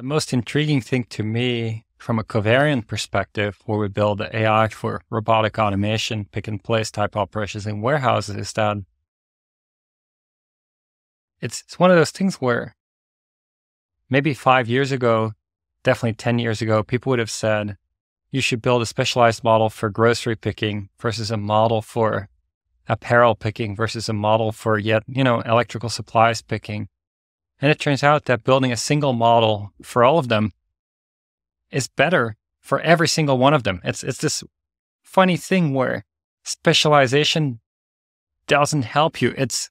The most intriguing thing to me from a covariant perspective, where we build AI for robotic automation, pick and place type operations in warehouses, is that it's, it's one of those things where maybe five years ago, definitely 10 years ago, people would have said, you should build a specialized model for grocery picking versus a model for apparel picking versus a model for yet, you know, electrical supplies picking. And it turns out that building a single model for all of them is better for every single one of them. It's it's this funny thing where specialization doesn't help you. It's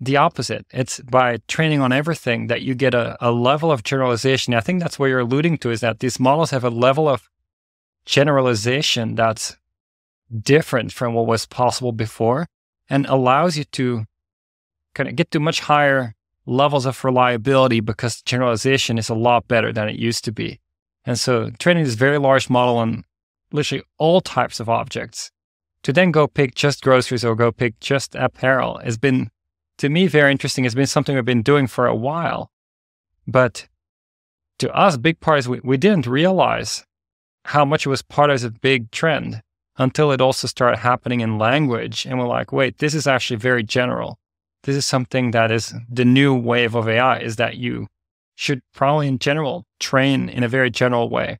the opposite. It's by training on everything that you get a, a level of generalization. I think that's what you're alluding to is that these models have a level of generalization that's different from what was possible before and allows you to kind of get to much higher levels of reliability because generalization is a lot better than it used to be. And so training this very large model on literally all types of objects to then go pick just groceries or go pick just apparel has been, to me, very interesting. It's been something we've been doing for a while. But to us, big part is we, we didn't realize how much it was part of a big trend until it also started happening in language. And we're like, wait, this is actually very general. This is something that is the new wave of AI is that you should probably in general train in a very general way.